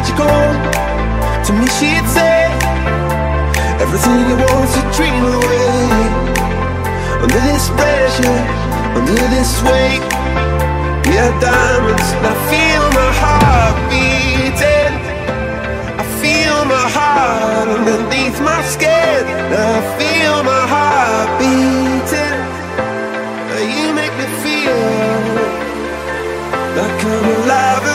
magical. To me she'd say Everything you want to dream away. Under this pressure, under this weight We are diamonds and I feel my heart beating. I feel my heart underneath my skin. I feel my heart beating. You make me feel Like I'm alive